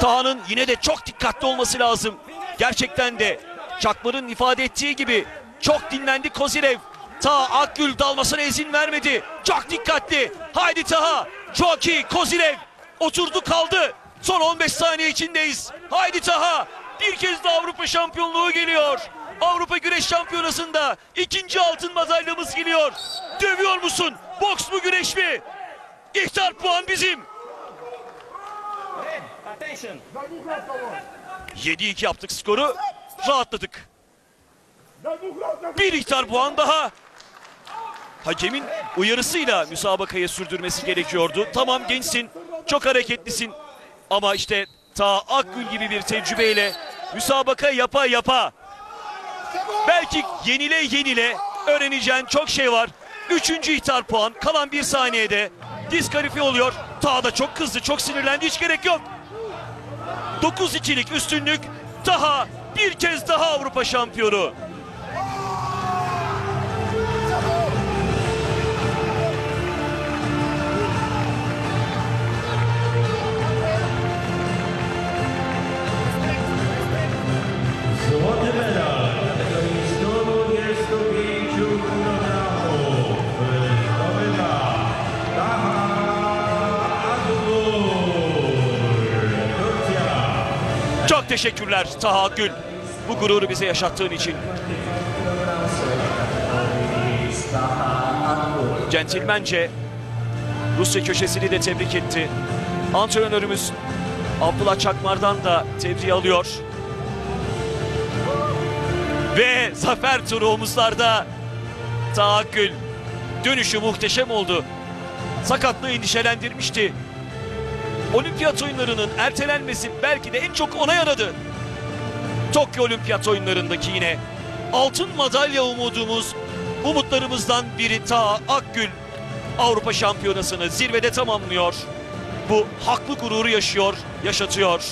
Taha'nın yine de çok dikkatli olması lazım. Gerçekten de Çakmar'ın ifade ettiği gibi çok dinlendi Kozirev. Taha Akgül dalmasına izin vermedi. Çok dikkatli. Haydi Taha. Çok iyi Kozirev. Oturdu kaldı. Son 15 saniye içindeyiz. Haydi Taha. Bir kez de Avrupa şampiyonluğu geliyor. Avrupa Güreş Şampiyonası'nda ikinci altın madalyamız geliyor. Dövüyor musun? Boks mu güreş mi? İhtar puan bizim. 7-2 yaptık skoru. Rahatladık. Bir ihtar puan daha. Hakemin uyarısıyla müsabakayı sürdürmesi gerekiyordu. Tamam gençsin, çok hareketlisin. Ama işte ta Akgül gibi bir tecrübeyle müsabaka yapa yapa belki yenile yenile öğreneceğin çok şey var. Üçüncü ihtar puan kalan bir saniyede diskalifiye oluyor. Ta da çok kızdı, çok sinirlendi hiç gerek yok. 9-2'lik üstünlük daha bir kez daha Avrupa şampiyonu. Çok teşekkürler Taha Gül. Bu gururu bize yaşattığın için. Centilmence Rusya köşesini de tebrik etti. Antrenörümüz Abdullah Çakmar'dan da tebrik alıyor. Ve zafer turu omuzlarda Taha Gül. Dönüşü muhteşem oldu. Sakatlığı endişelendirmişti. Olimpiyat oyunlarının ertelenmesi belki de en çok ona yaradı. Tokyo Olimpiyat oyunlarındaki yine altın madalya umudumuz, umutlarımızdan biri ta Akgül Avrupa Şampiyonası'nı zirvede tamamlıyor. Bu haklı gururu yaşıyor, yaşatıyor.